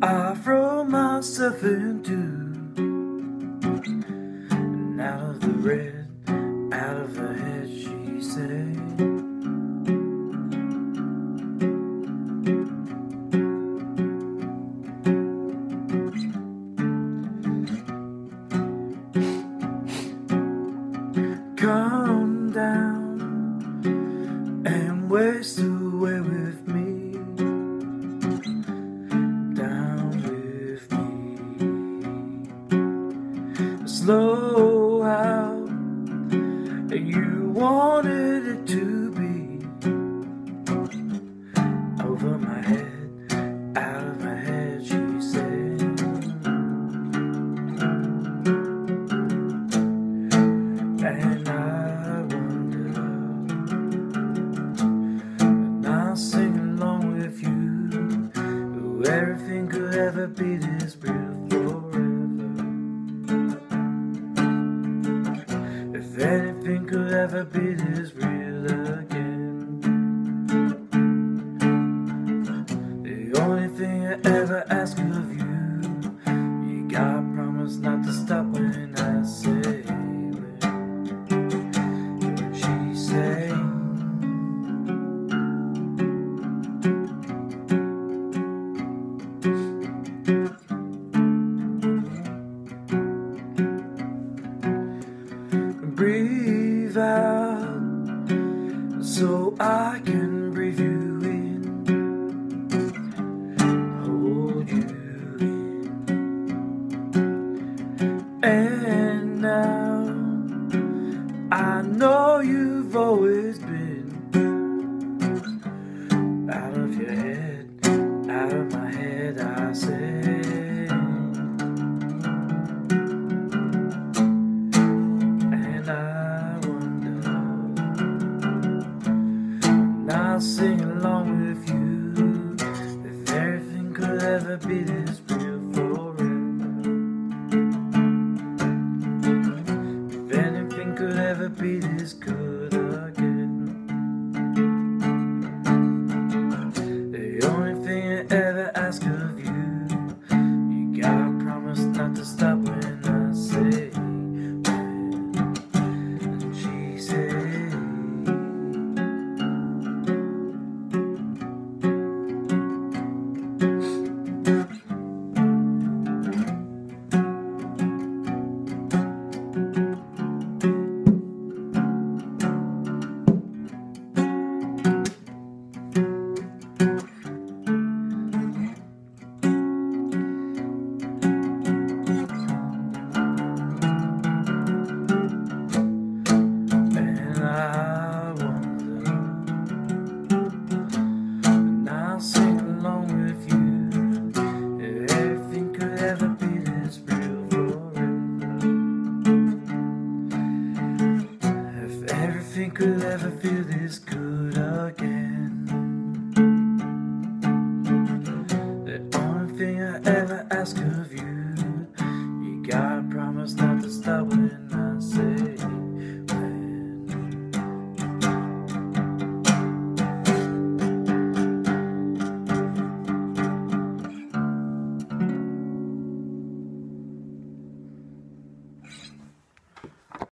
I throw myself into and out of the red, out of the head, she said. Come down and waste Slow how you wanted it to be. Over my head, out of my head, she said. And I wonder, and I'll sing along with you. Everything could ever be this real could ever be this real again. The only thing I ever ask of you, you gotta promise not to stop when I say when. She sang. Breathe out so I can breathe you in. Hold you in. And now I know you've always I'll sing along with you if everything could ever be this real forever. If anything could ever be this good